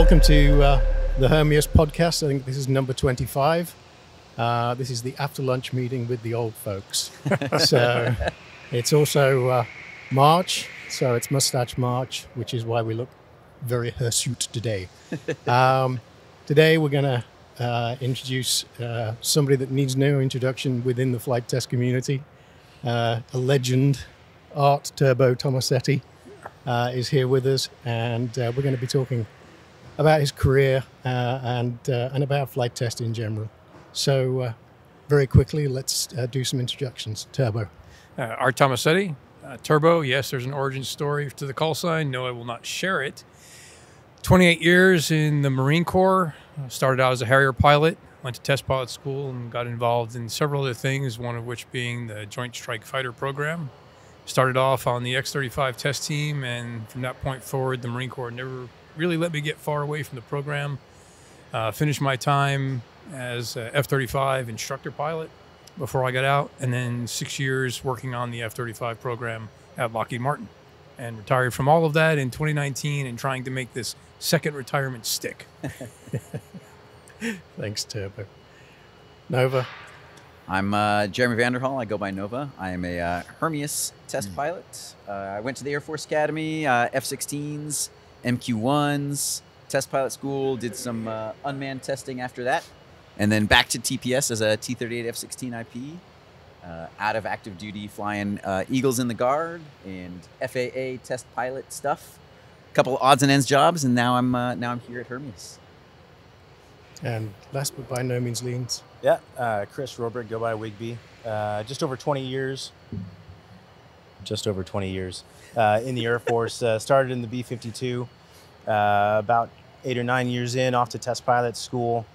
Welcome to uh, the Hermeus podcast. I think this is number 25. Uh, this is the after lunch meeting with the old folks. so it's also uh, March, so it's Mustache March, which is why we look very hirsute today. Um, today we're going to uh, introduce uh, somebody that needs no introduction within the flight test community. Uh, a legend, Art Turbo Tomassetti, uh, is here with us, and uh, we're going to be talking about his career uh, and uh, and about flight test in general. So, uh, very quickly, let's do some introductions. Turbo. Art Tomassetti, Turbo. Yes, there's an origin story to the call sign. No, I will not share it. 28 years in the Marine Corps. Started out as a Harrier pilot. Went to test pilot school and got involved in several other things. One of which being the Joint Strike Fighter program. Started off on the X-35 test team, and from that point forward, the Marine Corps never really let me get far away from the program. Uh, finished my time as a F-35 instructor pilot before I got out, and then six years working on the F 35 program at Lockheed Martin. And retired from all of that in 2019 and trying to make this second retirement stick. Thanks, Turbo. Nova. I'm uh, Jeremy Vanderhall. I go by Nova. I am a uh, Hermeus test pilot. Uh, I went to the Air Force Academy, uh, F-16s, MQ-1s, test pilot school. Did some uh, unmanned testing after that, and then back to TPS as a T-38 F-16 IP. Uh, out of active duty, flying uh, Eagles in the Guard and FAA test pilot stuff. A couple odds and ends jobs, and now I'm uh, now I'm here at Hermeus. And last but by no means least, Yeah, uh, Chris Roberg, go by Wigby. Uh, just over 20 years. Just over 20 years uh, in the Air Force. Uh, started in the B 52. Uh, about eight or nine years in, off to test pilot school.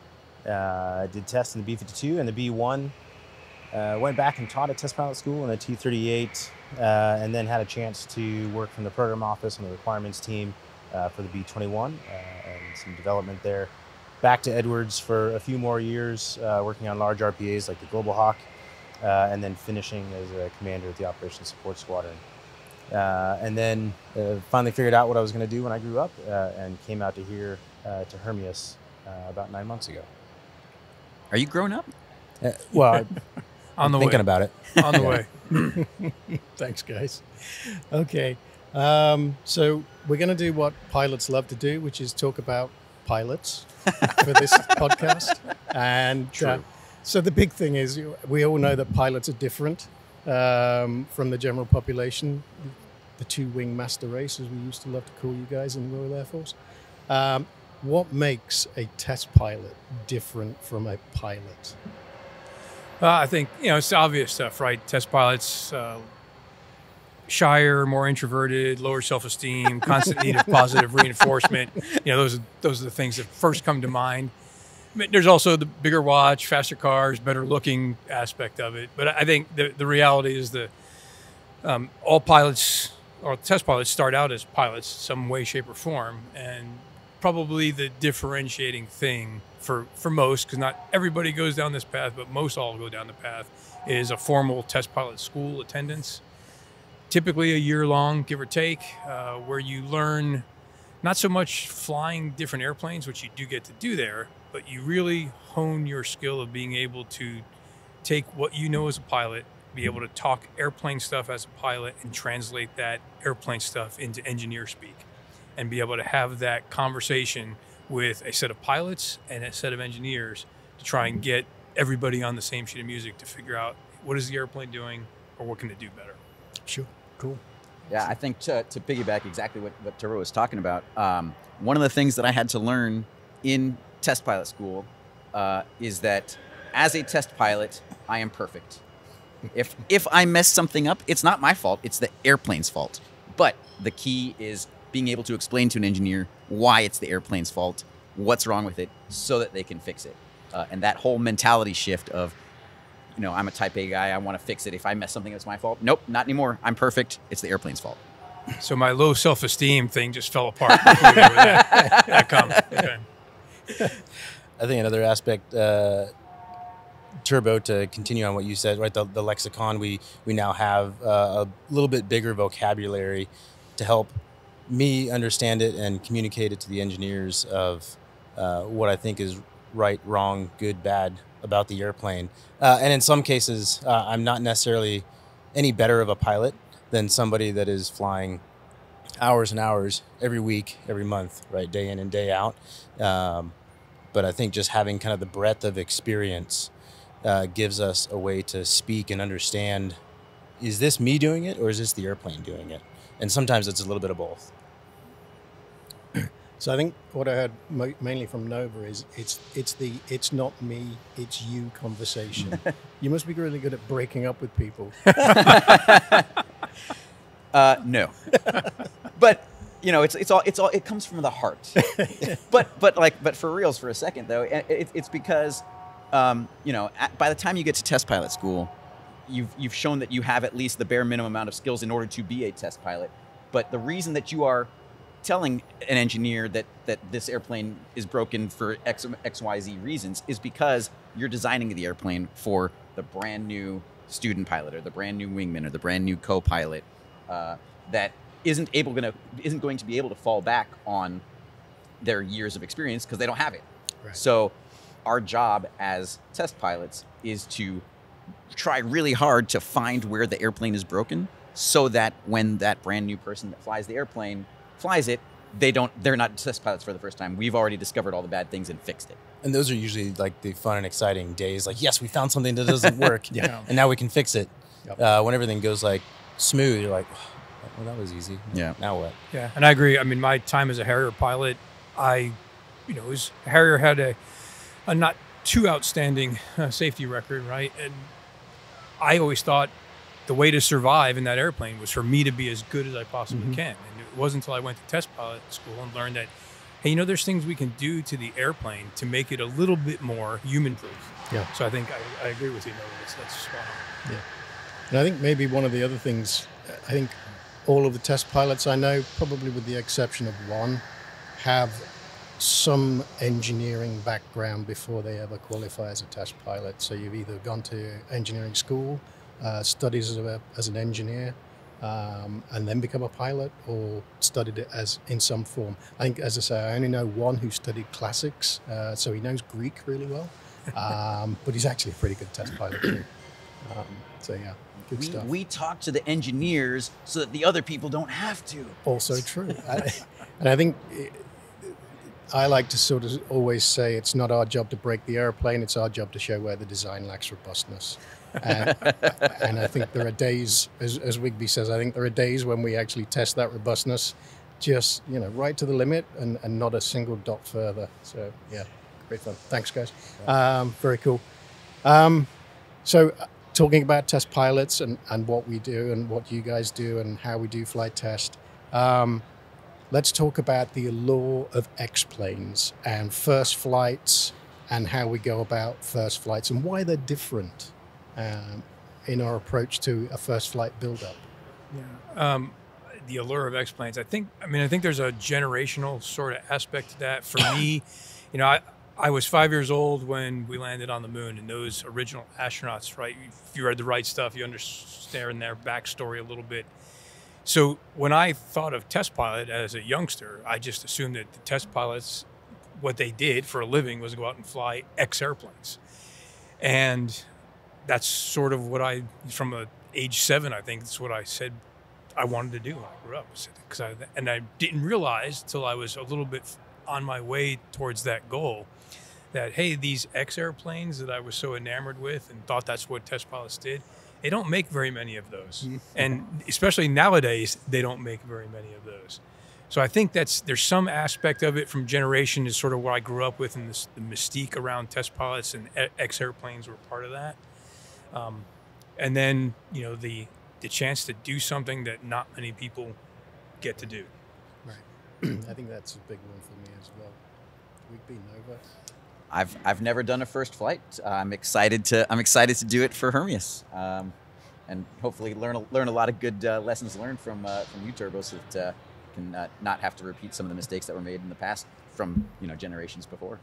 Uh, did tests in the B 52 and the B 1. Uh, went back and taught at test pilot school in the T 38. Uh, and then had a chance to work from the program office on the requirements team for the B 21 uh, and some development there back to Edwards for a few more years, working on large RPAs like the Global Hawk, uh, and then finishing as a commander at the Operations Support Squadron. Uh, and then uh, finally figured out what I was going to do when I grew up uh, and came out to here uh, to Hermeus uh, about nine months ago. Are you grown up? Uh, well, On I'm the thinking way. about it. On the way. Thanks, guys. Okay. Um, so we're going to do what pilots love to do, which is talk about pilots for this podcast. And uh, so the big thing is we all know that pilots are different um, from the general population. The two wing master race, as we used to love to call you guys in the Royal Air Force. Um, what makes a test pilot different from a pilot? Uh, I think you know it's obvious stuff, right? Test pilots, uh, shyer, more introverted, lower self-esteem, constant need of positive reinforcement. You know, those are, those are the things that first come to mind. There's also the bigger watch, faster cars, better looking aspect of it. But I think the the reality is the um, all pilots or test pilots start out as pilots, some way, shape, or form, and probably the differentiating thing for for most, because not everybody goes down this path, but most all go down the path, is a formal test pilot school attendance. Typically a year long, give or take, uh, where you learn not so much flying different airplanes, which you do get to do there, but you really hone your skill of being able to take what you know as a pilot, be able to talk airplane stuff as a pilot, and translate that airplane stuff into engineer speak, and be able to have that conversation with a set of pilots and a set of engineers to try and get everybody on the same sheet of music to figure out what is the airplane doing or what can it do better. Sure. Cool. Yeah, I think to, to piggyback exactly what, what Turbo was talking about, um, one of the things that I had to learn in test pilot school uh, is that as a test pilot, I am perfect. If if I mess something up, it's not my fault. It's the airplane's fault. But the key is being able to explain to an engineer why it's the airplane's fault, what's wrong with it, so that they can fix it. Uh, and that whole mentality shift of you know, I'm a type A guy. I want to fix it. If I mess something, it's my fault. Nope, not anymore. I'm perfect. It's the airplane's fault. So my low self esteem thing just fell apart. that, that comment. Okay. I think another aspect, uh, Turbo, to continue on what you said, right? The, the lexicon we we now have uh, a little bit bigger vocabulary to help me understand it and communicate it to the engineers of uh, what I think is right, wrong, good, bad about the airplane. Uh, and in some cases, uh, I'm not necessarily any better of a pilot than somebody that is flying hours and hours every week, every month, right, day in and day out. Um, but I think just having kind of the breadth of experience uh, gives us a way to speak and understand is this me doing it or is this the airplane doing it? And sometimes it's a little bit of both. So I think what I heard mainly from Nova is it's it's the it's not me, it's you conversation. you must be really good at breaking up with people. Uh, no, but you know, it's it's all it's all it comes from the heart. but but like but for reals for a second though, it, it, it's because um, you know at, by the time you get to test pilot school, you've you've shown that you have at least the bare minimum amount of skills in order to be a test pilot. But the reason that you are telling an engineer that that this airplane is broken for X, XYZ reasons is because you're designing the airplane for the brand new student pilot or the brand new wingman or the brand new co-pilot uh, that isn't able gonna isn't going to be able to fall back on their years of experience because they don't have it. Right. So our job as test pilots is to try really hard to find where the airplane is broken so that when that brand new person that flies the airplane flies it, they don't they're not test pilots for the first time. We've already discovered all the bad things and fixed it. And those are usually like the fun and exciting days. Like, yes, we found something that doesn't work, Yeah. and now we can fix it. Yep. Uh, when everything goes like smooth, you're like, well, that was easy. Yeah. Now what? Yeah, and I agree. I mean, my time as a Harrier pilot, I, you know, was Harrier had a, a not too outstanding uh, safety record, right? And I always thought the way to survive in that airplane was for me to be as good as I possibly Mhm. can. And it wasn't until I went to test pilot school and learned that, hey, you know, there's things we can do to the airplane to make it a little bit more human proof. Yeah. So I think I, I agree with you. No, that's, that's spot on. And I think maybe one of the other things, I think all of the test pilots I know, probably with the exception of one, have some engineering background before they ever qualify as a test pilot. So you've either gone to engineering school, uh, studies as, a, as an engineer, um, and then become a pilot, or studied it as in some form. I think, as I say, I only know one who studied classics, uh, so he knows Greek really well, um, but he's actually a pretty good test pilot too. Um, so yeah, good We, stuff. we talk to the engineers so that the other people don't have to. also true. I, and I think I like to sort of always say it's not our job to break the airplane, it's our job to show where the design lacks robustness. And, and I think there are days, as, as Wigby says, I think there are days when we actually test that robustness just, you know, right to the limit and, and not a single dot further. So, yeah, great fun. Thanks, guys. Um, very cool. Um, so, uh, talking about test pilots and, and what we do and what you guys do and how we do flight test, um, let's talk about the allure of X planes and first flights and how we go about first flights and why they're different um, in our approach to a first flight build-up. um, the allure of X planes. I think. I mean, I think there's a generational sort of aspect to that. For me, you know, I I was five years old when we landed on the moon, and those original astronauts. Right, if you read the right stuff, you understand their backstory a little bit. So when I thought of test pilot as a youngster, I just assumed that the test pilots, what they did for a living was go out and fly X airplanes, and that's sort of what I, from a age seven, I think that's what I said I wanted to do when I grew up. Because I, and I didn't realize until I was a little bit on my way towards that goal that hey, these X airplanes that I was so enamored with and thought that's what test pilots did, they don't make very many of those, and especially nowadays they don't make very many of those. So I think that's there's some aspect of it from generation is sort of what I grew up with, and this, the mystique around test pilots and X airplanes were part of that. Um, and then you know the the chance to do something that not many people get to do. Right. I think that's a big one for me as well. We've been over. I've I've never done a first flight. Uh, I'm excited to I'm excited to do it for Hermeus, um, and hopefully learn a, learn a lot of good uh, lessons learned from uh, from you Turbo, so that uh, can uh, not have to repeat some of the mistakes that were made in the past from you know generations before.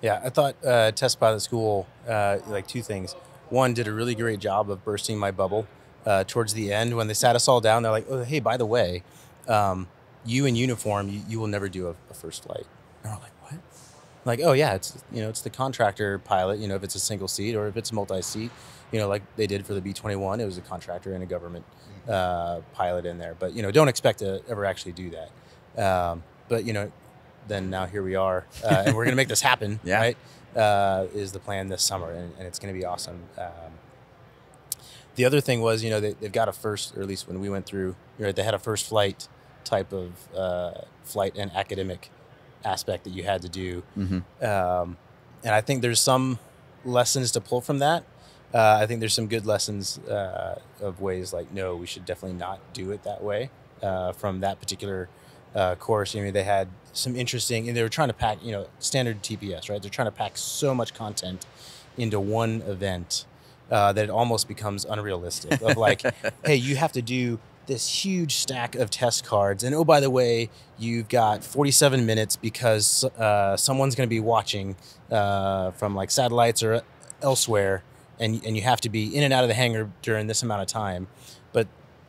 Yeah, I thought uh, test pilot school like two things. One did a really great job of bursting my bubble towards the end when they sat us all down. They're like, "Oh, hey, by the way, um, you in uniform, you, you will never do a, a first flight. And we're like? Like, oh yeah, it's you know, it's the contractor pilot. You know, if it's a single seat or if it's multi-seat, you know, like they did for the B twenty one, it was a contractor and a government uh, pilot in there. But you know, don't expect to ever actually do that. Um, but you know, then now here we are, uh, and we're gonna make this happen. Yeah. Right? Uh, is the plan this summer, and, and it's gonna be awesome. Um, the other thing was, you know, they, they've got a first, or at least when we went through, right, they had a first flight type of uh, flight and academic aspect that you had to do. Mm-hmm. Um, and I think there's some lessons to pull from that. Uh, I think there's some good lessons uh, of ways like, no, we should definitely not do it that way uh, from that particular uh, course. I mean, they had some interesting, and they were trying to pack, you know, standard TPS, right? They're trying to pack so much content into one event uh, that it almost becomes unrealistic. Of like, hey, you have to do this huge stack of test cards, and oh, by the way, you've got 47 minutes because uh, someone's going to be watching uh, from like satellites or elsewhere, and and you have to be in and out of the hangar during this amount of time. But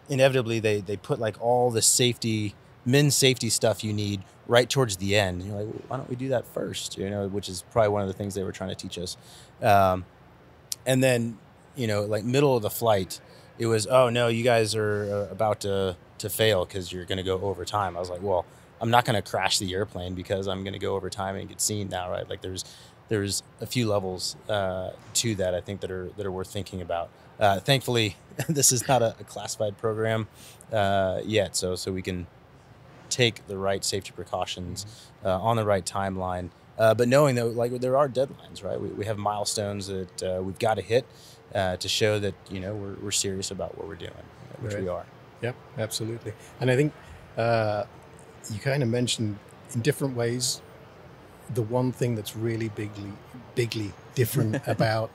inevitably, they they put like all the safety, men's safety stuff you need right towards the end. You're like, why don't we do that first? You know, which is probably one of the things they were trying to teach us. Um, and then you know, like middle of the flight, it was, oh no, you guys are uh, about to to fail because you're going to go over time. I was like, well, I'm not going to crash the airplane because I'm going to go over time and get seen now, right? Like there's there's a few levels uh, to that I think that are that are worth thinking about. Uh, thankfully, this is not a, a classified program uh, yet, so so we can take the right safety precautions uh, on the right timeline. Uh, but knowing that like there are deadlines, right? We, we have milestones that we've got to hit uh, to show that you know we're, we're serious about what we're doing, which Right. we are. Yep, absolutely. And I think uh, you kind of mentioned in different ways the one thing that's really bigly, bigly different about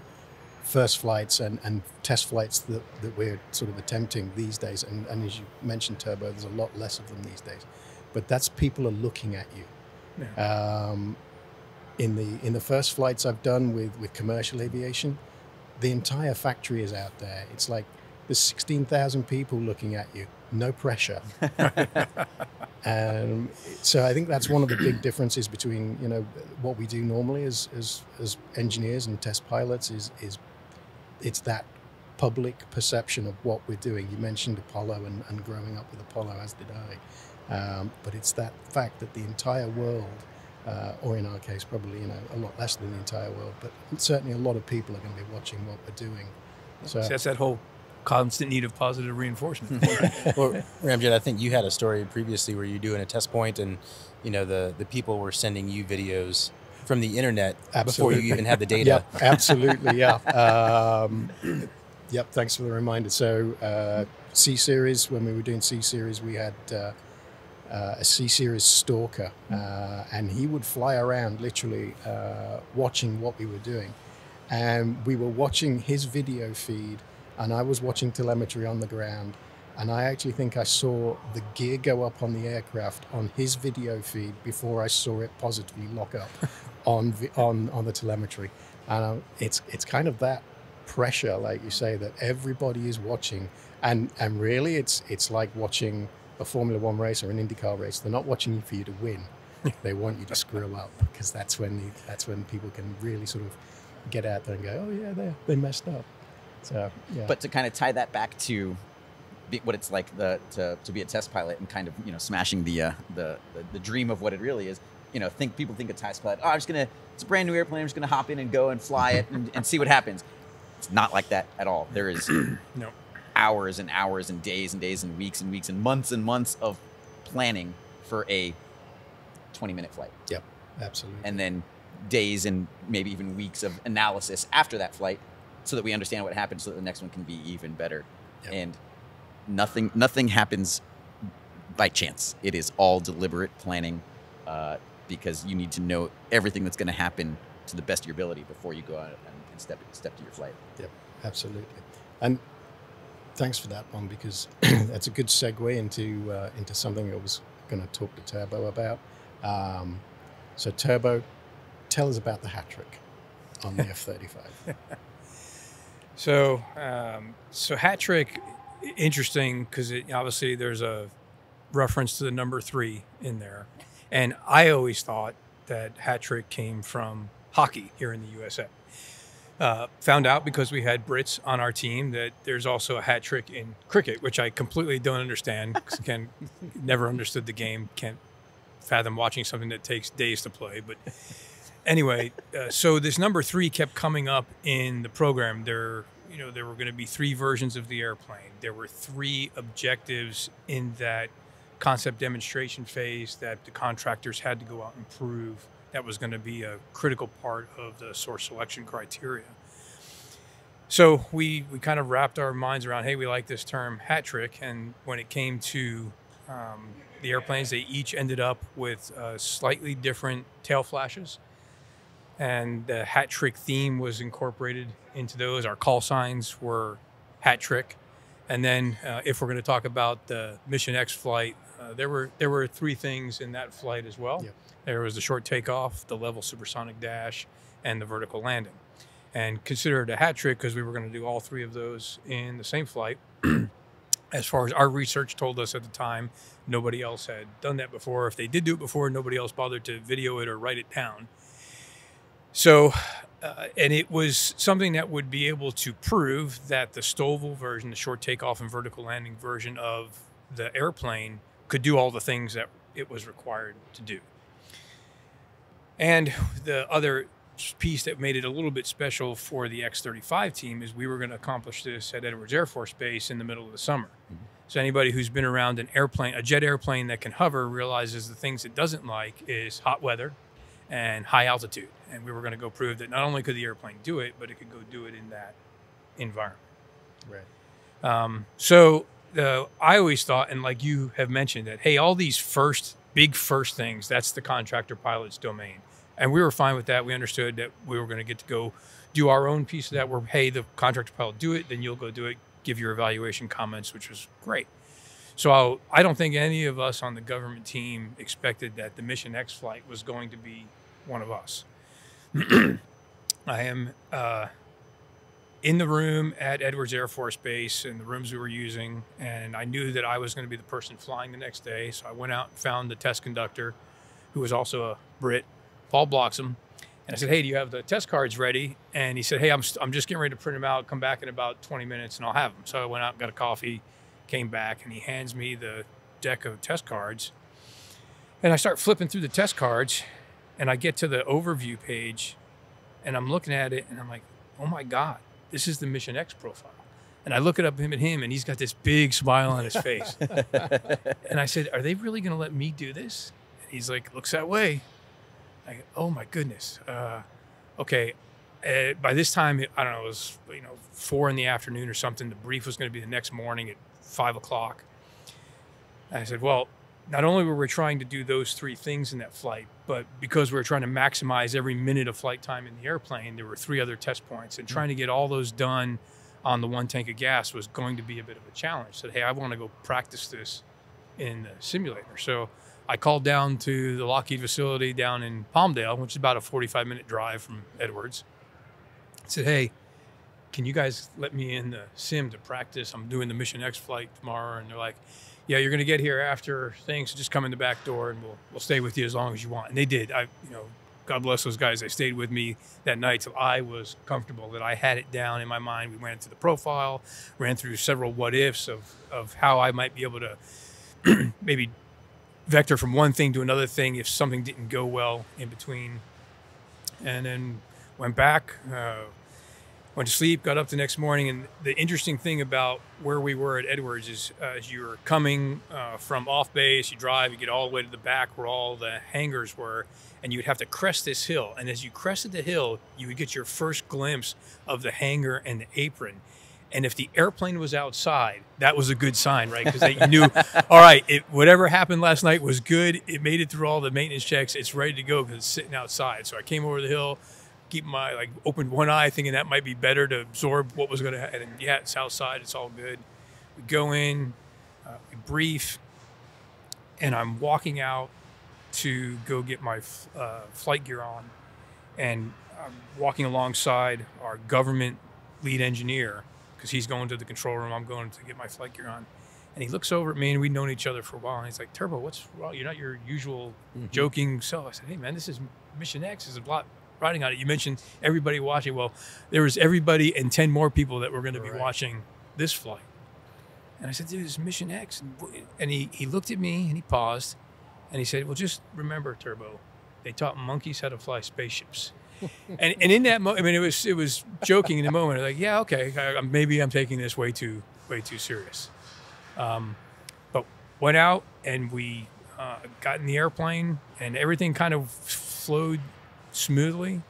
first flights and, and test flights that, that we're sort of attempting these days. And, and as you mentioned, Turbo, there's a lot less of them these days. But that's people are looking at you. Um, in the in the first flights I've done with, with commercial aviation, the entire factory is out there. It's like there's 16,000 people looking at you, no pressure. um, so I think that's one of the big differences between you know what we do normally as as, as engineers and test pilots is is it's that public perception of what we're doing. You mentioned Apollo and, and growing up with Apollo, as did I. Um, but it's that fact that the entire world, uh, or in our case, probably you know a lot less than the entire world, but certainly a lot of people are going to be watching what we're doing. So So that's that whole constant need of positive reinforcement. well, Ramjet, I think you had a story previously where you're doing a test point, and you know the the people were sending you videos from the internet before you even had the data. Yep, absolutely, yeah. Um, yep, thanks for the reminder. So, uh, C series, when we were doing C series, we had uh, uh, a C series stalker, uh, and he would fly around literally uh, watching what we were doing. And we were watching his video feed, and I was watching telemetry on the ground. And I actually think I saw the gear go up on the aircraft on his video feed before I saw it positively lock up on on on the telemetry. And um, it's it's kind of that pressure, like you say, that everybody is watching. And and really, it's it's like watching a Formula One race or an IndyCar race. They're not watching you for you to win. They want you to screw up because that's when the, that's when people can really sort of get out there and go, oh yeah, they they messed up. So yeah. But to kind of tie that back to be, what it's like the to, to be a test pilot and kind of you know smashing the, uh, the the the dream of what it really is. You know, think people think a test pilot. Oh, I'm just gonna. It's a brand new airplane. I'm just gonna hop in and go and fly it and, and see what happens. It's not like that at all. There is no. Hours and hours and days and days and weeks and weeks and months and months of planning for a 20 minute flight yep, absolutely. and then days and maybe even weeks of analysis after that flight so that we understand what happened so that the next one can be even better Yep. and nothing nothing happens by chance it is all deliberate planning uh, because you need to know everything that's going to happen to the best of your ability before you go out and, and step step to your flight Yep, absolutely. And thanks for that one because that's a good segue into uh, into something I was going to talk to Turbo about. Um, so Turbo, tell us about the hat trick on the F thirty five. So, um, so hat trick, interesting because obviously there's a reference to the number three in there. And I always thought that hat trick came from hockey here in the USA. Uh, found out because we had Brits on our team that there's also a hat trick in cricket, which I completely don't understand. Again, never understood the game. Can't fathom watching something that takes days to play. But anyway, uh, so this number three kept coming up in the program. There, you know, there were going to be three versions of the airplane. There were three objectives in that concept demonstration phase that the contractors had to go out and prove that was going to be a critical part of the source selection criteria. So we we kind of wrapped our minds around, hey, we like this term hat trick, and when it came to um, the airplanes, they each ended up with uh, slightly different tail flashes, and the hat trick theme was incorporated into those. Our call signs were hat trick, and then uh, if we're going to talk about the Mission X flight, uh, there were there were three things in that flight as well. Yep. There was the short takeoff, the level supersonic dash, and the vertical landing. And considered a hat trick because we were going to do all three of those in the same flight. as far as our research told us at the time, nobody else had done that before. If they did do it before, nobody else bothered to video it or write it down. So, uh, and it was something that would be able to prove that the STOVL version, the short takeoff and vertical landing version of the airplane, could do all the things that it was required to do. And the other piece that made it a little bit special for the X 35 team is we were going to accomplish this at Edwards Air Force Base in the middle of the summer. So, anybody who's been around an airplane, a jet airplane that can hover, realizes the things it doesn't like is hot weather and high altitude. And we were going to go prove that not only could the airplane do it, but it could go do it in that environment. Right. Um, so uh, I always thought, and like you have mentioned, that hey, all these first big first things, that's the contractor pilot's domain, and we were fine with that. We understood that we were going to get to go do our own piece of that. Where hey, the contractor pilot do it, then you'll go do it, give your evaluation comments, which was great. So I'll, I don't think any of us on the government team expected that the Mission X flight was going to be one of us. I am uh, in the room at Edwards Air Force Base in the rooms we were using, and I knew that I was going to be the person flying the next day. So I went out and found the test conductor, who was also a Brit, Paul Bloxham. And I said, "Hey, do you have the test cards ready?" And he said, "Hey, I'm, I'm just getting ready to print them out. Come back in about 20 minutes, and I'll have them." So I went out got a coffee, came back, and he hands me the deck of test cards. And I start flipping through the test cards, and I get to the overview page, and I'm looking at it, and I'm like, "Oh my God, this is the Mission X profile." And I look it up him at him, and he's got this big smile on his face. and I said, "Are they really going to let me do this?" And he's like, "Looks that way." I go, "Oh my goodness." Uh, okay. Uh, by this time, I don't know, it was you know four in the afternoon or something. The brief was going to be the next morning at five o'clock. And I said, "Well, not only were we trying to do those three things in that flight, but because we were trying to maximize every minute of flight time in the airplane, there were three other test points, and mm-hmm. trying to get all those done on the one tank of gas was going to be a bit of a challenge. said, hey, I want to go practice this in the simulator. So I called down to the Lockheed facility down in Palmdale, which is about a 45 minute drive from Edwards. I said, hey, can you guys let me in the sim to practice? I'm doing the Mission X flight tomorrow. And they're like, yeah, you're going to get here after things. Just come in the back door and we'll, we'll stay with you as long as you want. And they did. I, you know, God bless those guys. They stayed with me that night till I was comfortable that I had it down in my mind. We went into the profile, ran through several what ifs of, of how I might be able to maybe vector from one thing to another thing if something didn't go well in between. And then went back, uh, went to sleep, got up the next morning. And the interesting thing about where we were at Edwards is uh, as you were coming uh, from off base, you drive, you get all the way to the back where all the hangars were, and you would have to crest this hill. And as you crested the hill, you would get your first glimpse of the hangar and the apron. And if the airplane was outside, that was a good sign, right? Because you knew, all right, it, whatever happened last night was good. It made it through all the maintenance checks. It's ready to go because it's sitting outside. So I came over the hill, keep my like opened one eye, thinking that might be better to absorb what was going to happen. And yeah, it's outside. It's all good. We go in, uh, we brief, and I'm walking out to go get my uh, flight gear on, and I'm walking alongside our government lead engineer because he's going to the control room. I'm going to get my flight gear on, And he looks over at me, and we'd known each other for a while. And he's like, "Turbo, what's wrong? You're not your usual Mm-hmm. joking self." I said, "Hey, man, this is Mission X. Is a lot riding on it. You mentioned everybody watching. Well, there was everybody and ten more people that were going to be Right. watching this flight." And I said, "Dude, it's Mission X." And, he he looked at me and he paused, and he said, "Well, just remember, Turbo, they taught monkeys how to fly spaceships." and and in that moment, I mean, it was it was joking in the moment. Like, yeah, okay, I, maybe I'm taking this way too way too serious. Um, but went out and we uh, got in the airplane, and everything kind of flowed smoothly.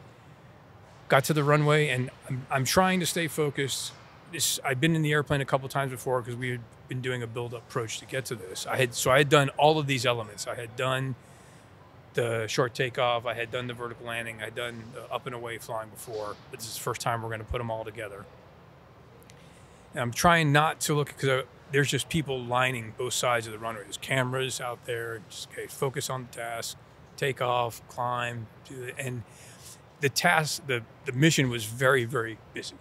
Got to the runway, and I'm, I'm trying to stay focused. This I've been in the airplane a couple times before because we had been doing a build-up approach to get to this. I had so I had done all of these elements. I had done the short takeoff. I had done the vertical landing. I had done up and away flying before. But this is the first time we're going to put them all together. And I'm trying not to look because uh, there's just people lining both sides of the runway. There's cameras out there. Just okay, focus on the task, take off, climb, and the task, the the mission was very very busy,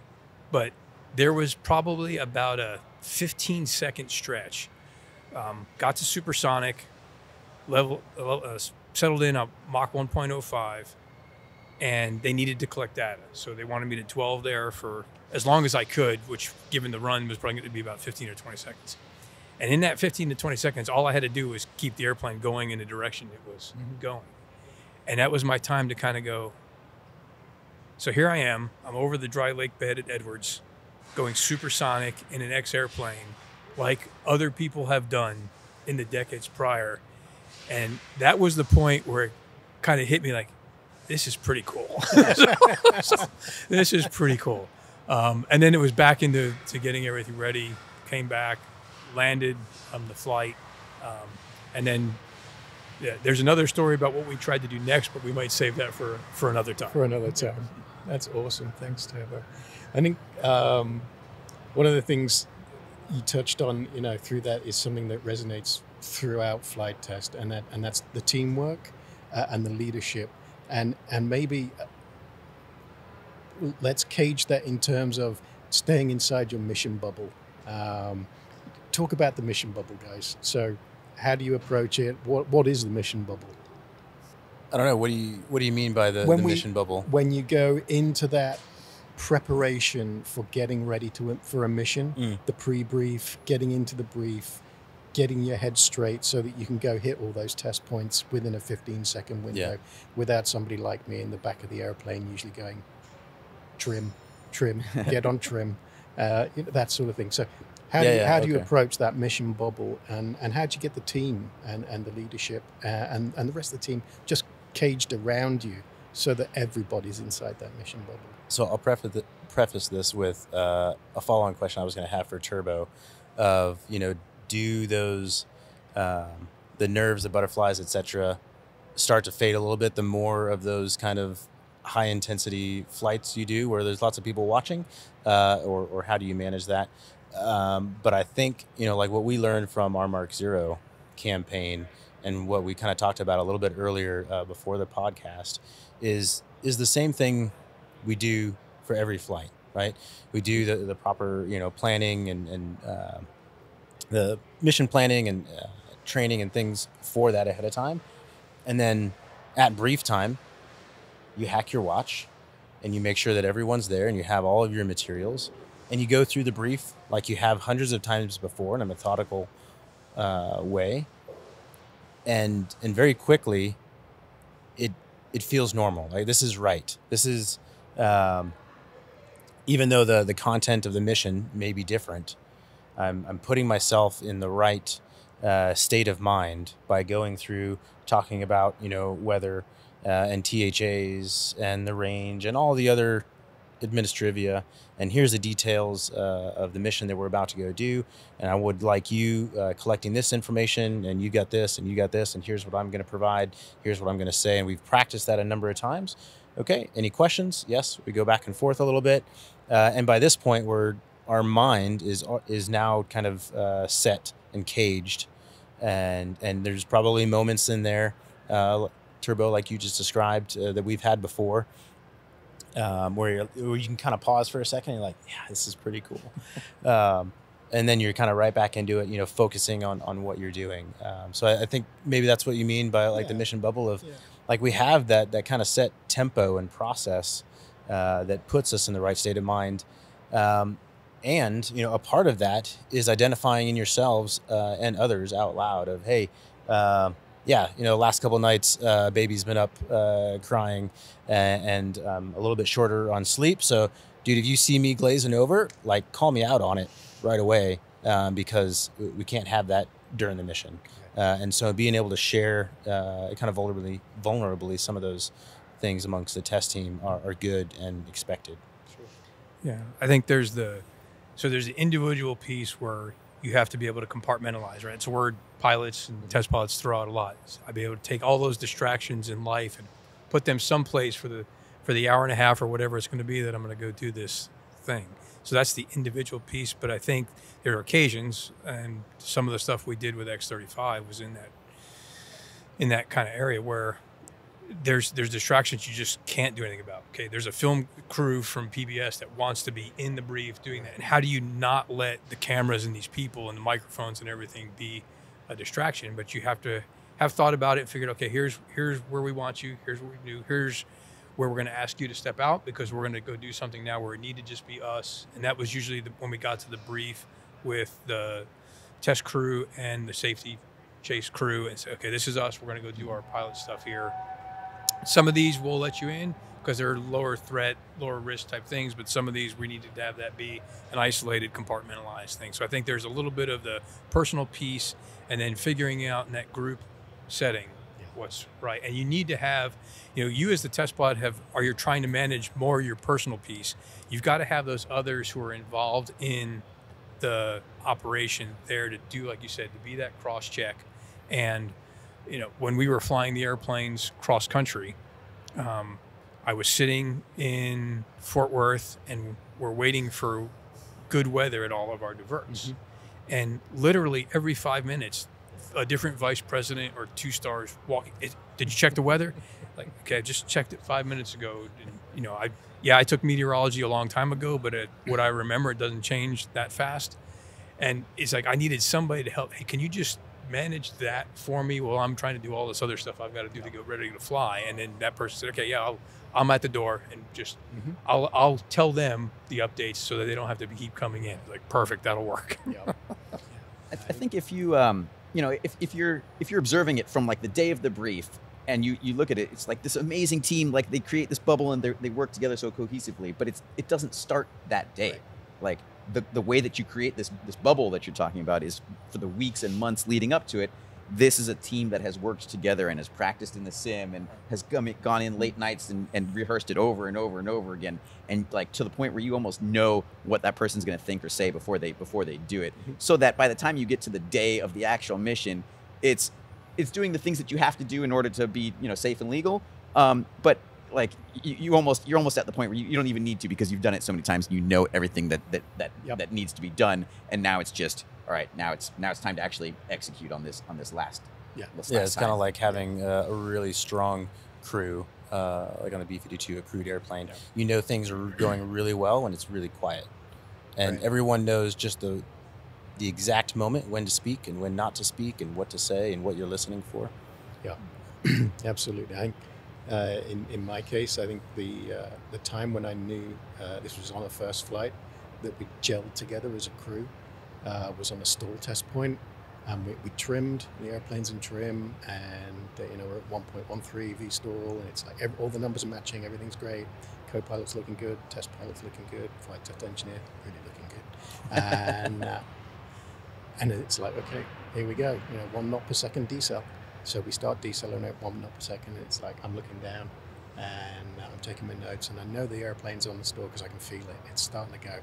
but there was probably about a 15 second stretch. Um, got to supersonic, level uh, settled in at Mach 1.05, and they needed to collect data. So they wanted me to 12 there for as long as I could, which given the run was probably going to be about 15 or 20 seconds. And in that 15 to 20 seconds, all I had to do was keep the airplane going in the direction it was going. And that was my time to kind of go. So here I am. I'm over the dry lake bed at Edwards, going supersonic in an X airplane, like other people have done in the decades prior. And that was the point where it kind of hit me like, this is pretty cool. So, this is pretty cool. Um, and then it was back into to getting everything ready. Came back, landed on the flight, um, and then yeah, there's another story about what we tried to do next, but we might save that for for another time. for another time. That's awesome. Thanks, Turbo. I think um, one of the things you touched on, you know, through that is something that resonates throughout flight test, and that and that's the teamwork uh, and the leadership, and and maybe uh, let's cage that in terms of staying inside your mission bubble. Um, talk about the mission bubble, guys. So, how do you approach it? What what is the mission bubble? I don't know. What do you What do you mean by the, When the we- mission bubble? when you go into that preparation for getting ready to for a mission, Mm. the pre-brief, getting into the brief, getting your head straight so that you can go hit all those test points within a 15 second window Yeah. without somebody like me in the back of the airplane usually going trim, trim, get on trim, uh, you know, that sort of thing. So how do you, yeah, how do you approach that mission bubble and, and how do you get the team and, and the leadership uh, and, and the rest of the team just caged around you so that everybody's inside that mission bubble? So I'll preface preface this with uh, a follow-on question I was going to have for Turbo, of you know, do those um, the nerves, the butterflies, etc., start to fade a little bit the more of those kind of high intensity flights you do, where there's lots of people watching, uh, or or how do you manage that? Um, but I think you know, like what we learned from our Mark Zero campaign and what we kind of talked about a little bit earlier uh, before the podcast is is the same thing we do for every flight, right? We do the, the proper, you know, planning and, and uh, the mission planning and uh, training and things for that ahead of time. And then at brief time, you hack your watch and you make sure that everyone's there and you have all of your materials and you go through the brief like you have hundreds of times before in a methodical uh, way. And, and very quickly, it, it feels normal. Like this is right. This is, um, even though the the content of the mission may be different, I'm I'm putting myself in the right uh, state of mind by going through talking about you know weather uh, and THAs and the range and all the other administrivia. And here's the details uh, of the mission that we're about to go do. And I would like you uh, collecting this information, and you got this, and you got this, and here's what I'm going to provide. Here's what I'm going to say. And we've practiced that a number of times. Okay. Any questions? Yes. We go back and forth a little bit. Uh, and by this point, we're our mind is is now kind of uh, set and caged, and and there's probably moments in there, uh, turbo like you just described uh, that we've had before, um, where, you're, where you can kind of pause for a second and you're like, yeah, this is pretty cool, um, and then you're kind of right back into it, you know, focusing on on what you're doing. Um, so I, I think maybe that's what you mean by like the mission bubble of Yeah. like we have that that kind of set tempo and process uh, that puts us in the right state of mind. Um, and you know, a part of that is identifying in yourselves uh, and others out loud of, hey, uh, yeah, you know, last couple nights, uh, baby's been up uh, crying and, and um, a little bit shorter on sleep. So, dude, if you see me glazing over, like, call me out on it right away um, because we- we can't have that during the mission. Uh, and so, being able to share uh, kind of vulnerably, vulnerably some of those things amongst the test team are, are good and expected. Yeah, I think there's the so there's the individual piece where you have to be able to compartmentalize, right? It's a word pilots and test pilots throw out a lot. I'd be able to take all those distractions in life and put them someplace for the for the hour and a half or whatever it's going to be that I'm going to go do this thing. So that's the individual piece. But I think there are occasions, and some of the stuff we did with X35 was in that in that kind of area where there's there's distractions you just can't do anything about. Okay, there's a film crew from PBS that wants to be in the brief doing that, and how do you not let the cameras and these people and the microphones and everything be a distraction? But you have to have thought about it figured, okay, here's here's where we want you, here's what we do, here's where we're going to ask you to step out because we're going to go do something now where it need to just be us, and that was usually the, when we got to the brief with the test crew and the safety chase crew and say, okay, this is us. We're going to go do our pilot stuff here. Some of these we'll let you in because they're lower threat, lower risk type things, but some of these we needed to have that be an isolated, compartmentalized thing. So I think there's a little bit of the personal piece and then figuring out in that group setting what's right. And you need to have, you know, you as the test pilot have, are you trying to manage more your personal piece? You've got to have those others who are involved in the operation there to do, like you said, to be that cross check. And, you know, when we were flying the airplanes cross country, um, I was sitting in Fort Worth and we're waiting for good weather at all of our diverts. Mm-hmm. And literally every five minutes, a different vice president or two stars walking. It, did you check the weather? Like, okay, I just checked it five minutes ago. And, you know, I yeah, I took meteorology a long time ago, but it, what I remember, it doesn't change that fast. And it's like I needed somebody to help. Hey, can you just manage that for me while I'm trying to do all this other stuff I've got to do to get ready to fly? And then that person said, okay, yeah, I'll, I'm at the door and just I'll I'll tell them the updates so that they don't have to keep coming in. Like perfect, that'll work. Yeah. I, th- I think if you um you know if, if you're if you're observing it from like the day of the brief and you you look at it it's like this amazing team like they create this bubble and they they work together so cohesively but it's it doesn't start that day Right. like the the way that you create this this bubble that you're talking about is for the weeks and months leading up to it this is a team that has worked together and has practiced in the sim and has gone, gone in late nights and, and rehearsed it over and over and over again. And like to the point where you almost know what that person's going to think or say before they before they do it. So that by the time you get to the day of the actual mission it's it's doing the things that you have to do in order to be you know safe and legal. Um, but like you, you almost you're almost at the point where you, you don't even need to because you've done it so many times and you know everything that that that, Yep. that needs to be done. And now it's just all right now it's now it's time to actually execute on this on this last Yeah. this Yeah, last it's kind of like having a, a really strong crew, uh, like on a B 52, a crewed airplane. Yeah. You know things are going really well when it's really quiet. And Right. everyone knows just the the exact moment when to speak and when not to speak and what to say and what you're listening for. Yeah, absolutely. I think uh, in, in my case, I think the uh, the time when I knew uh, this was on a first flight that we gelled together as a crew uh, was on a stall test. And we, we trimmed the airplanes in trim, and you know we're at 1.13 V stall, and it's like ev all the numbers are matching, everything's great. Co-pilot's looking good, test pilot's looking good, flight test engineer really looking good, and uh, and it's like okay, here we go, you know, one knot per second decel. So we start decelerating at one knot per second. And it's like I'm looking down and uh, I'm taking my notes, and I know the airplane's on the store because I can feel it. It's starting to go.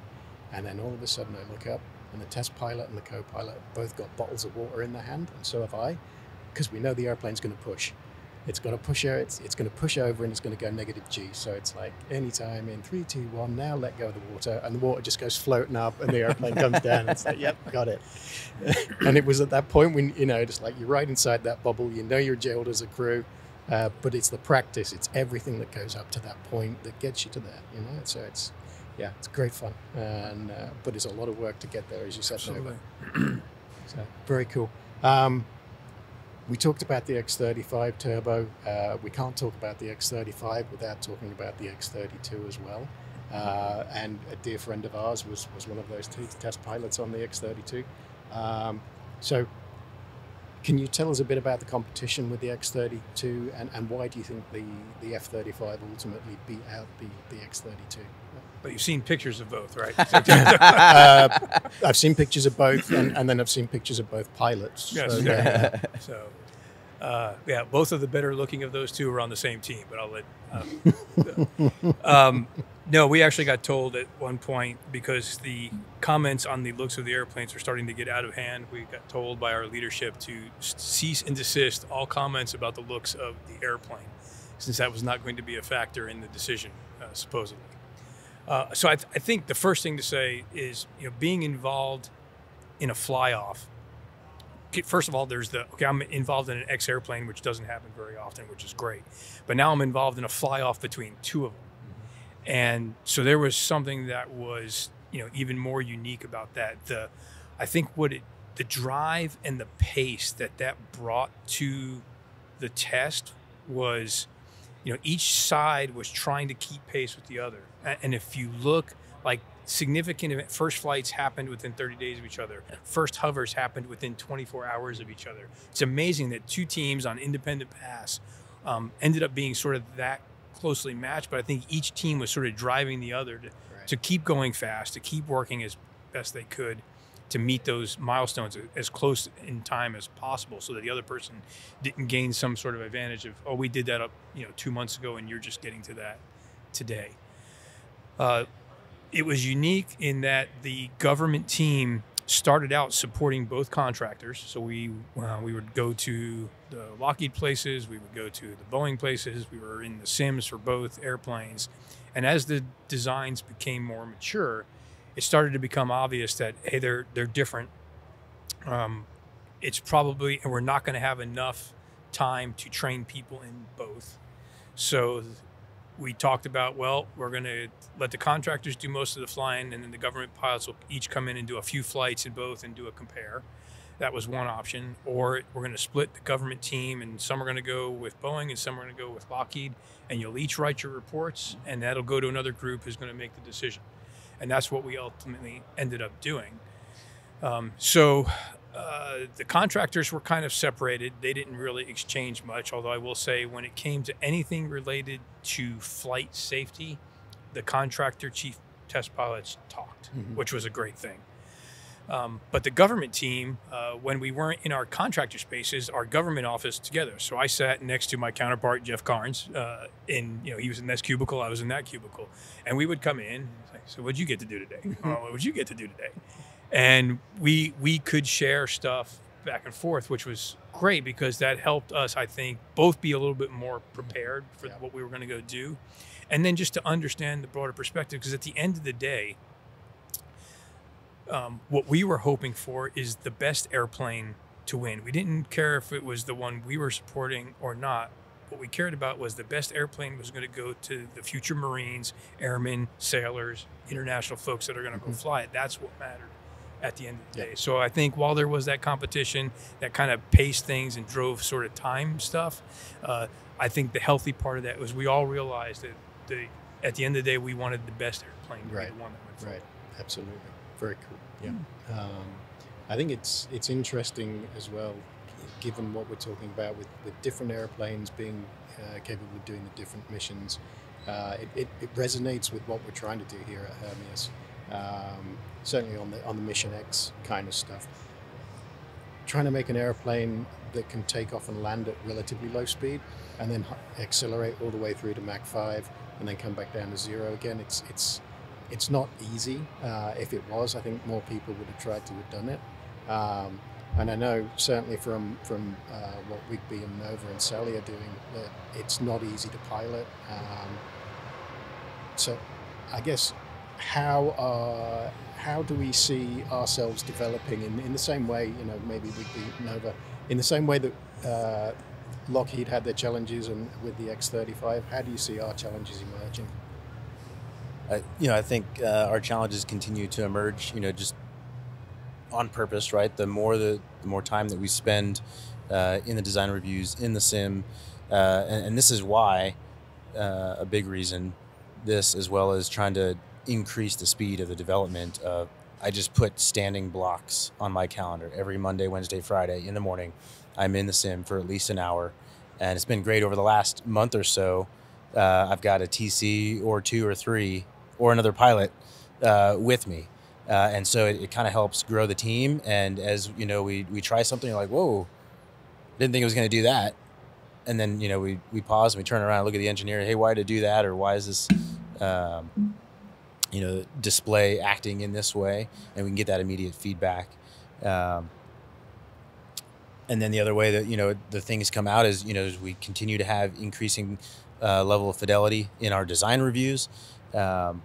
And then all of a sudden, I look up, and the test pilot and the co pilot both got bottles of water in their hand, and so have I, because we know the airplane's going to push. It's going to push out, it's, it's going to push over and it's going to go negative G. So it's like anytime in three, two, one, now let go of the water. And the water just goes floating up and the airplane comes down. It's like, yep, got it. and it was at that point when, you know, just like you're right inside that bubble, you know you're jailed as a crew, uh, but it's the practice, it's everything that goes up to that point that gets you to there, you know? So it's, yeah, it's great fun, and uh, but it's a lot of work to get there, as you said. Absolutely. So very cool. Um, we talked about the X35 turbo. Uh, we can't talk about the X35 without talking about the X32 as well. Uh, and a dear friend of ours was, was one of those test pilots on the X32. Um, so, can you tell us a bit about the competition with the X32 and, and why do you think the, the F35 ultimately beat out the, the X32? But you've seen pictures of both, right? uh, I've seen pictures of both, and, and then I've seen pictures of both pilots. Yes. So, yeah. so, uh, yeah, both of the better looking of those two were on the same team, but I'll let. Um, um, no, we actually got told at one point because the comments on the looks of the airplanes were starting to get out of hand. We got told by our leadership to cease and desist all comments about the looks of the airplane, since that was not going to be a factor in the decision, uh, supposedly. Uh, so I, th- I think the first thing to say is, you know, being involved in a fly off first of all, there's the okay, I'm involved in an X airplane, which doesn't happen very often, which is great. But now I'm involved in a fly off between two of them. And so there was something that was, you know, even more unique about that. The I think what it the drive and the pace that that brought to the test was you know each side was trying to keep pace with the other. And if you look like significant event, first flights happened within 30 days of each other. First hovers happened within 24 hours of each other. It's amazing that two teams on independent pass um, ended up being sort of that closely matched but i think each team was sort of driving the other to, Right. to keep going fast to keep working as best they could to meet those milestones as close in time as possible so that the other person didn't gain some sort of advantage of oh we did that up you know two months ago and you're just getting to that today. Uh, it was unique in that the government team started out supporting both contractors. So we uh, we would go to the lockheed places we would go to the boeing places we were in the sims for both airplanes. And as the designs became more mature it started to become obvious that hey they're they're different. Um, it's probably and we're not going to have enough time to train people in both. So we talked about well we're going to let the contractors do most of the flying and then the government pilots will each come in and do a few flights in both and do a compare. That was one option. Or we're going to split the government team and some are going to go with boeing and some are going to go with lockheed and you'll each write your reports and that'll go to another group who's going to make the decision and that's what we ultimately ended up doing. Um, so uh, the contractors were kind of separated; they didn't really exchange much. Although I will say, when it came to anything related to flight safety, the contractor chief test pilots talked, Mhm. which was a great thing. Um, but the government team, uh, when we weren't in our contractor spaces, our government office together. So I sat next to my counterpart Jeff Carnes. Uh, in you know he was in this cubicle, I was in that cubicle, and we would come in. Like, so what'd you get to do today? oh, what would you get to do today? And we we could share stuff back and forth, which was great because that helped us, I think, both be a little bit more prepared for Yeah. what we were going to go do, and then just to understand the broader perspective. Because at the end of the day, um, what we were hoping for is the best airplane to win. We didn't care if it was the one we were supporting or not. What we cared about was the best airplane was going to go to the future Marines, airmen, sailors, international folks that are going to go Mhm. fly it. That's what mattered at the end of the Yeah. day. So I think while there was that competition that kind of paced things and drove sort of time stuff, uh, I think the healthy part of that was we all realized that the at the end of the day we wanted the best airplane to Right. be the one that went forward. Right, absolutely, very cool. Yeah, um, I think it's it's interesting as well, given what we're talking about with, with different airplanes being uh, capable of doing the different missions. Uh, it, it, it resonates with what we're trying to do here at Hermeus. Um, certainly on the on the Mission X kind of stuff. Trying to make an airplane that can take off and land at relatively low speed, and then accelerate all the way through to Mach five, and then come back down to zero again. It's it's it's not easy. Uh, if it was, I think more people would have tried to have done it. Um, and I know certainly from from uh, what Wigby and Nova and Sally are doing that it's not easy to pilot. Um, so I guess how uh, how do we see ourselves developing in, in the same way, you know, maybe Wigby, Nova, in the same way that uh, Lockheed had their challenges and with the X35, how do you see our challenges emerging? I, you know, I think uh, our challenges continue to emerge. You know, just on purpose, right? The more the, the more time that we spend uh, in the design reviews in the sim, uh, and, and, this is why uh, a big reason. This as well as trying to increase the speed of the development. Of, I just put standing blocks on my calendar every Monday, Wednesday, Friday in the morning. I'm in the sim for at least an hour, and it's been great over the last month or so. Uh, I've got a TC or two or three or another pilot uh, with me. Uh, and so it, it kind of helps grow the team. And as you know, we we try something like, whoa, didn't think it was going to do that. And then you know we we pause and we turn around and look at the engineer. Hey, why did it do that? Or why is this, um, you know, display acting in this way? And we can get that immediate feedback. Um, and then the other way that you know the things come out is you know as we continue to have increasing uh, level of fidelity in our design reviews. Um,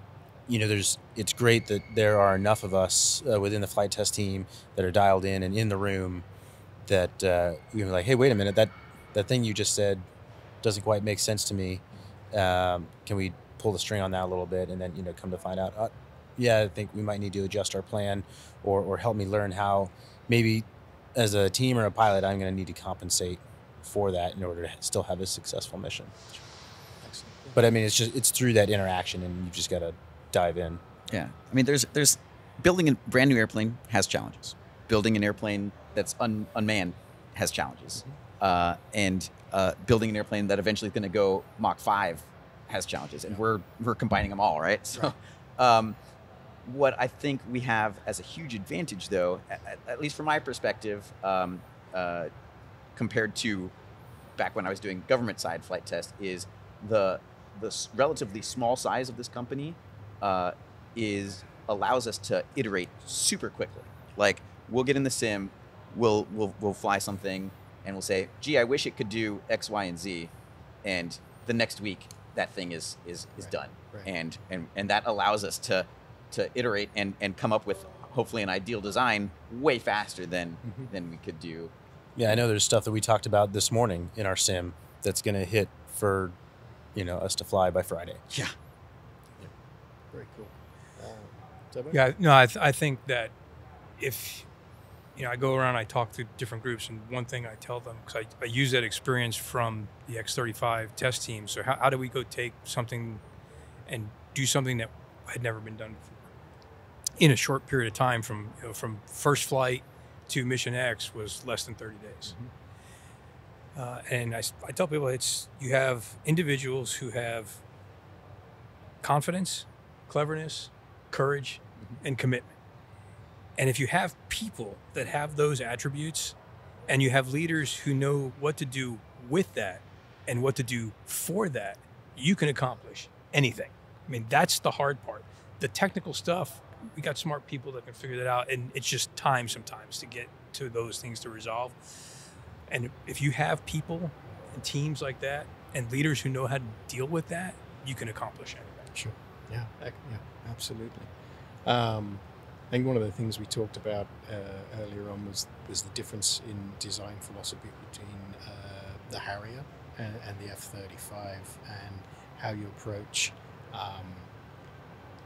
you know, there's it's great that there are enough of us uh, within the flight test team that are dialed in and in the room that uh, we're like, hey, wait a minute, that that thing you just said doesn't quite make sense to me. Um, can we pull the string on that a little bit and then you know come to find out, uh, yeah, I think we might need to adjust our plan or or help me learn how maybe as a team or a pilot, I'm going to need to compensate for that in order to still have a successful mission. But I mean, it's just it's through that interaction, and you've just got to dive in. Yeah, I mean, there's there's building a brand new airplane has challenges. Building an airplane that's un, unmanned has challenges, uh, and uh, building an airplane that eventually is going to go Mach five has challenges, and we're we're combining them all, right? So, right. Um, what I think we have as a huge advantage, though, at, at least from my perspective, um, uh, compared to back when I was doing government side flight test, is the the relatively small size of this company uh, is allows us to iterate super quickly. Like we'll get in the sim, we'll we'll we'll fly something, and we'll say, "Gee, I wish it could do X, Y, and Z," and the next week that thing is is is right. done, right. and and and that allows us to to iterate and and come up with hopefully an ideal design way faster than mm-hmm. than we could do. Yeah, I know there's stuff that we talked about this morning in our sim that's going to hit for you know us to fly by Friday. Yeah. yeah. Very cool. Uh, yeah, no, I, th- I think that if you know, I go around, I talk to different groups, and one thing I tell them because I, I, use that experience from the X35 test team. So how, how do we go take something and do something that had never been done before in a short period of time from you know, from first flight to mission X was less than 30 days. Mm-hmm. Uh, and I, I tell people it's you have individuals who have confidence, cleverness, courage, and commitment. And if you have people that have those attributes and you have leaders who know what to do with that and what to do for that, you can accomplish anything. I mean, that's the hard part. The technical stuff, we got smart people that can figure that out. And it's just time sometimes to get to those things to resolve. And if you have people and teams like that and leaders who know how to deal with that, you can accomplish anything. Sure. Yeah. Yeah. Absolutely. Um, I think one of the things we talked about uh, earlier on was was the difference in design philosophy between uh, the Harrier and, and the F thirty five, and how you approach um,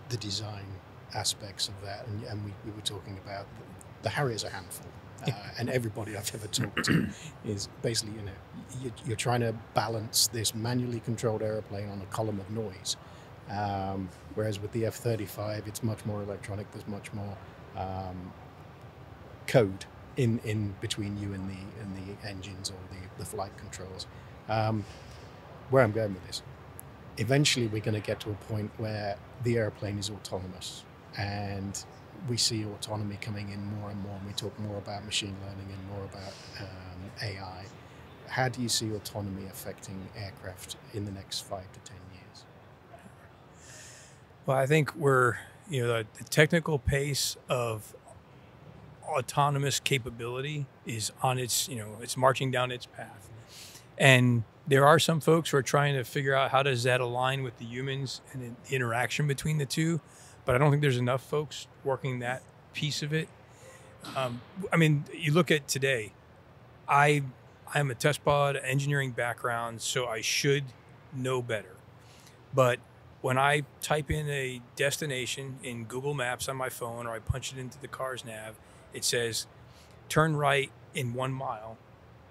the design aspects of that. And, and we, we were talking about the, the Harrier's a handful uh, and everybody I've ever talked to is basically, you know, you're trying to balance this manually controlled airplane on a column of noise. Um, whereas with the F-35, it's much more electronic. There's much more um, code in, in between you and the and the engines or the, the flight controls. Um, where I'm going with this, eventually we're going to get to a point where the airplane is autonomous and we see autonomy coming in more and more, and we talk more about machine learning and more about um, AI. How do you see autonomy affecting aircraft in the next five to ten? Well, I think we're, you know, the, the technical pace of autonomous capability is on its, you know, it's marching down its path. And there are some folks who are trying to figure out how does that align with the humans and the interaction between the two but I don't think there's enough folks working that piece of it. Um, I mean, you look at today. I I'm a test pod engineering background, so I should know better. But when I type in a destination in Google Maps on my phone or I punch it into the car's nav, it says turn right in one mile.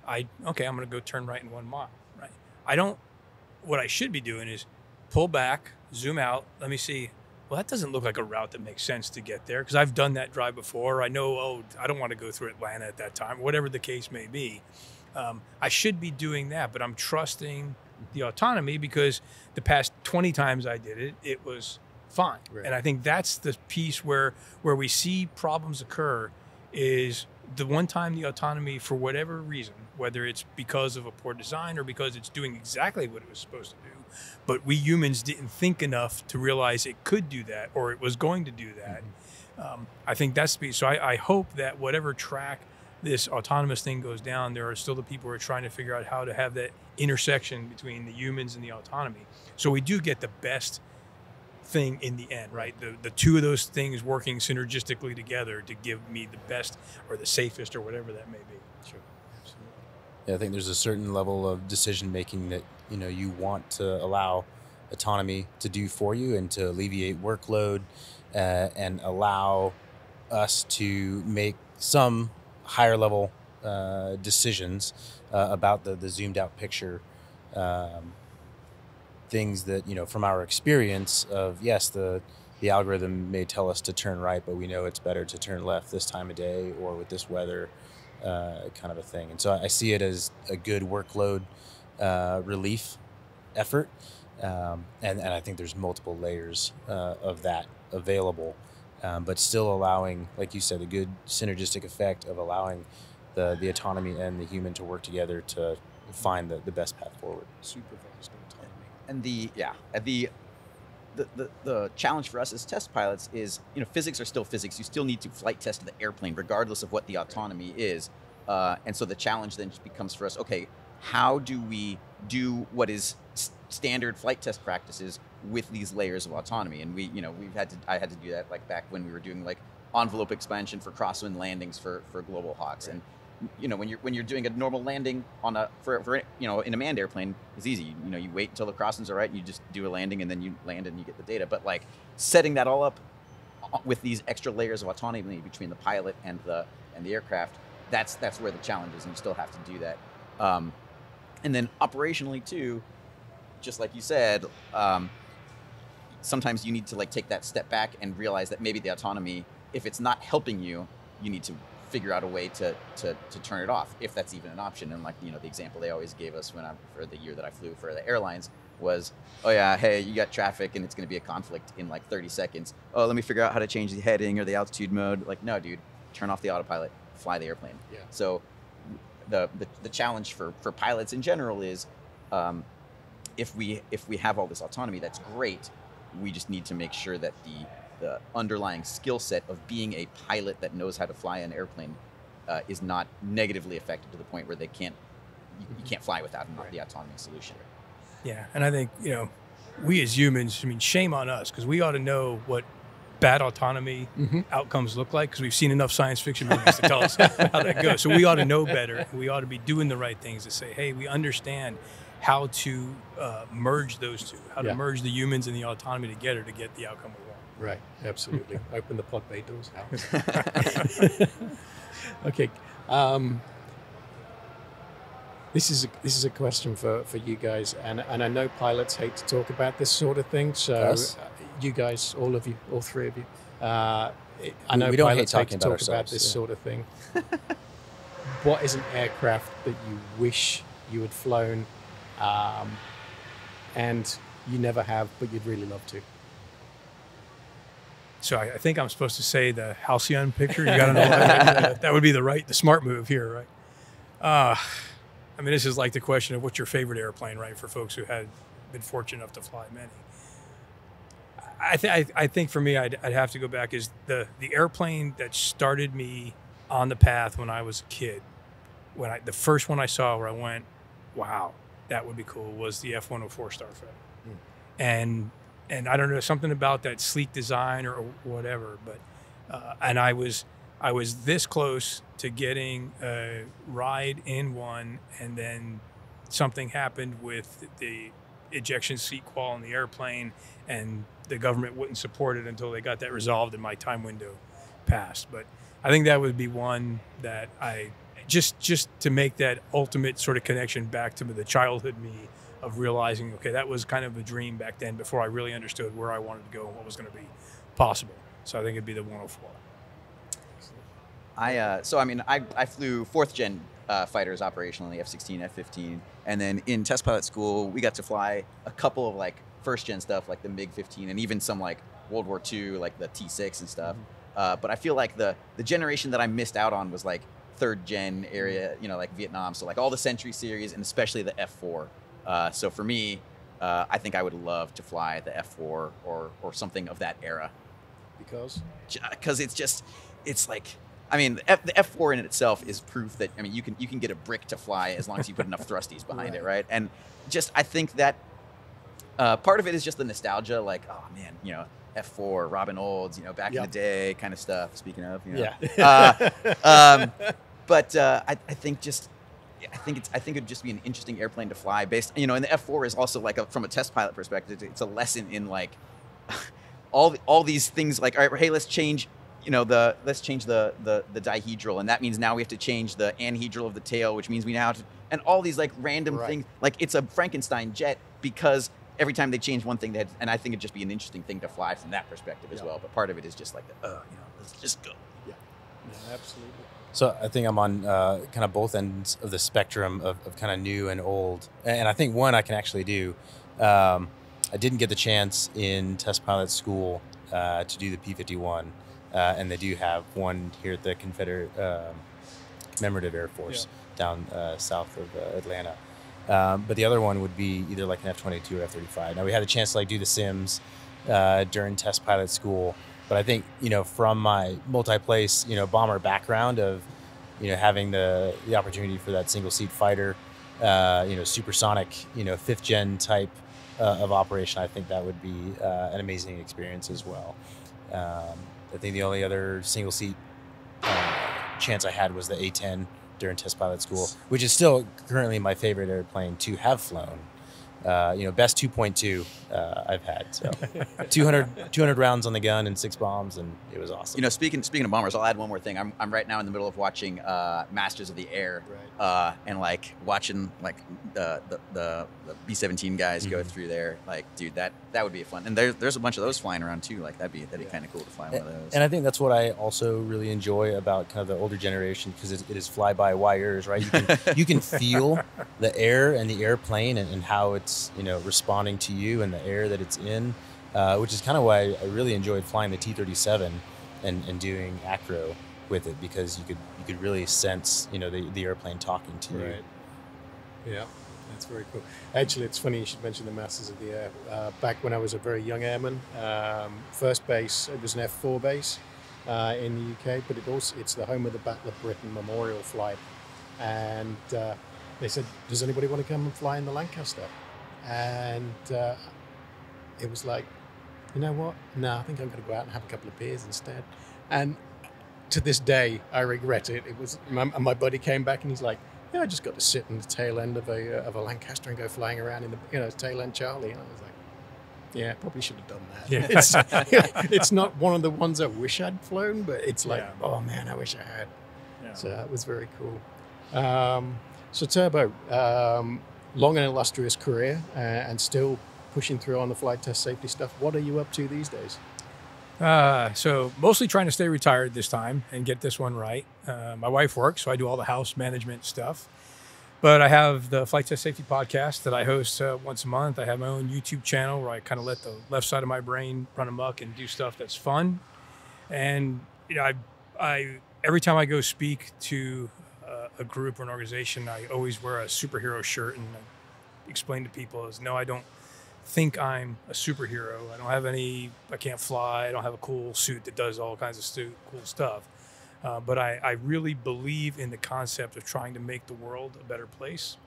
I okay, I'm going to go turn right in one mile. Right. I don't. What I should be doing is pull back, zoom out. Let me see. Well, that doesn't look like a route that makes sense to get there because I've done that drive before. I know. Oh, I don't want to go through Atlanta at that time, whatever the case may be. Um, I should be doing that, but I'm trusting the autonomy because the past 20 times I did it, it was fine. Right. And I think that's the piece where where we see problems occur is the one time the autonomy for whatever reason, whether it's because of a poor design or because it's doing exactly what it was supposed to do, but we humans didn't think enough to realize it could do that or it was going to do that. Um, I think that's the piece. So I, I hope that whatever track this autonomous thing goes down, there are still the people who are trying to figure out how to have that intersection between the humans and the autonomy. So we do get the best thing in the end, right? The the two of those things working synergistically together to give me the best or the safest or whatever that may be. Sure. Absolutely. Yeah, I think there's a certain level of decision making that you know you want to allow autonomy to do for you and to alleviate workload uh, and allow us to make some higher level uh, decisions uh, about the, the zoomed out picture um, things that you know from our experience of yes the the algorithm may tell us to turn right but we know it's better to turn left this time of day or with this weather uh, kind of a thing. And so i see it as a good workload uh, relief effort um, and, and i think there's multiple layers uh, of that available um, but still allowing like you said a good synergistic effect of allowing the, the autonomy and the human to work together to find the, the best path forward. Supervised autonomy. and the yeah the the, the the challenge for us as test pilots is you know physics are still physics. You still need to flight test the airplane regardless of what the autonomy is. Uh, and so the challenge then becomes for us okay how do we do what is standard flight test practices with these layers of autonomy. And we you know we've had to i had to do that like back when we were doing like envelope expansion for crosswind landings for for global hawks. And you know when you're when you're doing a normal landing on a for, for you know in a manned airplane it's easy. You know you wait until the crosswinds are right and you just do a landing and then you land and you get the data. But like setting that all up uh, with these extra layers of autonomy between the pilot and the and the aircraft that's that's where the challenge is and you still have to do that. Um, and then operationally too just like you said um, sometimes you need to like take that step back and realize that maybe the autonomy if it's not helping you you need to figure out a way to, to, to turn it off if that's even an option. And like you know the example they always gave us when i for the year that i flew for the airlines was oh yeah hey you got traffic and it's going to be a conflict in like 30 seconds. Oh let me figure out how to change the heading or the altitude mode. Like no dude turn off the autopilot fly the airplane. Yeah. so the, the, the challenge for, for pilots in general is um, if we if we have all this autonomy that's great we just need to make sure that the the underlying skill set of being a pilot that knows how to fly an airplane uh, is not negatively affected to the point where they can't you, you can't fly without an- Right. the autonomy solution Yeah, and I think you know, we as humans, I mean, shame on us because we ought to know what bad autonomy Mhm. outcomes look like because we've seen enough science fiction movies to tell us how that goes. So we ought to know better. We ought to be doing the right things to say, hey, we understand how to uh, merge those two, how Yeah. to merge the humans and the autonomy together to get the outcome we want. Right, absolutely. Open the pod bay doors out. okay. Um, this is a, this is a question for, for you guys, and and I know pilots hate to talk about this sort of thing. So Us? uh, you guys, all of you, all three of you, uh, I know we don't hate pilots hate, talking to about talk about this yeah. sort of thing. what is an aircraft that you wish you had flown, um, and you never have, but you'd really love to? So I, I think I'm supposed to say the Halcyon picture. You got to know that, that would be the right, the smart move here, right? Uh, I mean, this is like the question of what's your favorite airplane, right? For folks who had been fortunate enough to fly many. I, th- I, I think for me, I'd, I'd have to go back is the the airplane that started me on the path when I was a kid. When I the first one I saw where I went, wow, that would be cool was the F-104 Starfighter, Hmm. and and I don't know something about that sleek design or, whatever, but uh, and I was I was this close to getting a ride in one, and then something happened with the ejection seat qual in the airplane, and the government wouldn't support it until they got that resolved and my time window passed. But I think that would be one that I just just to make that ultimate sort of connection back to the childhood me of realizing, okay, that was kind of a dream back then before I really understood where I wanted to go and what was going to be possible. So I think it'd be the 104. I uh, so I mean I, I flew fourth gen uh, fighters operationally F-16, F-15, and then in test pilot school we got to fly a couple of like first gen stuff like the MiG 15 and even some like World War II like the T6 and stuff. Uh, but I feel like the the generation that I missed out on was like third gen area, you know, like Vietnam. So like all the Century series and especially the F4. Uh, so for me, uh, I think I would love to fly the F4 or or something of that era Because because it's just it's like I mean the, F, the F4 in itself is proof that I mean you can you can get a brick to fly as long as you put enough thrusties behind it, right? And just I think that uh, part of it is just the nostalgia, like oh man, you know. F4, Robin Olds, you know, back Yep. in the day, kind of stuff. Speaking of, you know, yeah, uh, um, but uh, I, I think just I think it's I think it'd just be an interesting airplane to fly based you know and the F4 is also like a, from a test pilot perspective it's a lesson in like all all these things like all right hey let's change you know the let's change the the the dihedral and that means now we have to change the anhedral of the tail which means we now have to and all these like random Right. things like it's a Frankenstein jet because every time they change one thing that and I think it'd just be an interesting thing to fly from that perspective as Yeah. well but part of it is just like the, uh, you know let's just go Yeah, absolutely. So I think I'm on uh, kind of both ends of the spectrum of, of kind of new and old, and I think one I can actually do. Um, I didn't get the chance in test pilot school uh, to do the P51, uh, and they do have one here at the Confederate um, Commemorative Air Force down uh, south of uh, Atlanta. Um, but the other one would be either like an F-22 or F-35. Now we had a chance to like do the sims uh, during test pilot school, but I think you know from my multi-place you know bomber background of you know having the the opportunity for that single seat fighter, uh, you know supersonic you know fifth gen type uh, of operation, I think that would be uh, an amazing experience as well. Um, I think the only other single seat uh, chance I had was the A10 during test pilot school, which is still currently my favorite airplane to have flown. Uh, you know, best 2.2 uh, I've had. So 200, 200 rounds on the gun and six bombs, and it was awesome. You know, speaking speaking of bombers, I'll add one more thing. I'm, I'm right now in the middle of watching uh, Masters of the Air, Right. uh, and like watching like the the, the, the B-17 guys go Mhm. through there. Like, dude, that that would be fun. And there's there's a bunch of those flying around too. Like, that'd be that'd be Yeah. kind of cool to fly one of those. And I think that's what I also really enjoy about kind of the older generation because it, it is fly by wires, right? You can you can feel the air and the airplane and, and how it's you know responding to you and the air that it's in, uh, which is kind of why I really enjoyed flying the T-37 and, and doing acro with it because you could you could really sense you know the, the airplane talking to you. Yeah, that's very cool. Actually, it's funny you should mention the Masters of the Air. Uh, back when I was a very young airman, um, first base it was an F4 base uh, in the UK, but it also it's the home of the Battle of Britain Memorial Flight, and uh, they said, "Does anybody want to come and fly in the Lancaster?" And uh, it was like, you know what? No, I think I'm going to go out and have a couple of beers instead. And to this day, I regret it. It was my, my buddy came back and he's like, "Yeah, I just got to sit in the tail end of a uh, of a Lancaster and go flying around in the you know tail end Charlie." And I was like, "Yeah, probably should have done that." Yeah. It's, it's not one of the ones I wish I'd flown, but it's like, Yeah. "Oh man, I wish I had." Yeah. So that was very cool. Um, so Turbo, um, long and illustrious career, uh, and still pushing through on the flight test safety stuff. What are you up to these days? Uh, so mostly trying to stay retired this time and get this one right. Uh, my wife works, so I do all the house management stuff. But I have the Flight Test Safety podcast that I host uh, once a month. I have my own YouTube channel where I kind of let the left side of my brain run amok and do stuff that's fun. And you know, I, I every time I go speak to uh, a group or an organization, I always wear a superhero shirt and I explain to people is no, I don't think I'm a superhero. I don't have any. I can't fly. I don't have a cool suit that does all kinds of stu- cool stuff. Uh, but I, I really believe in the concept of trying to make the world a better place.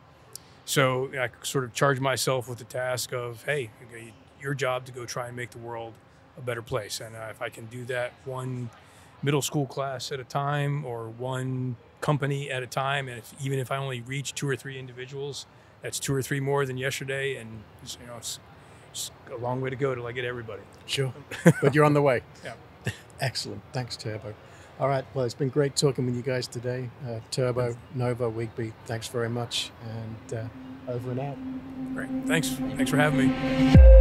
So I sort of charge myself with the task of, hey, okay, your job to go try and make the world a better place. And uh, if I can do that one middle school class at a time or one company at a time, and if, even if I only reach two or three individuals, that's two or three more than yesterday, and you know it's, it's a long way to go till I get everybody. Sure. but you're on the way. Yeah. Excellent. Thanks, Turbo. All right. Well, it's been great talking with you guys today. Uh, Turbo, Nova, Wigby, thanks very much. And uh, over and out. Great, thanks, thanks for having me.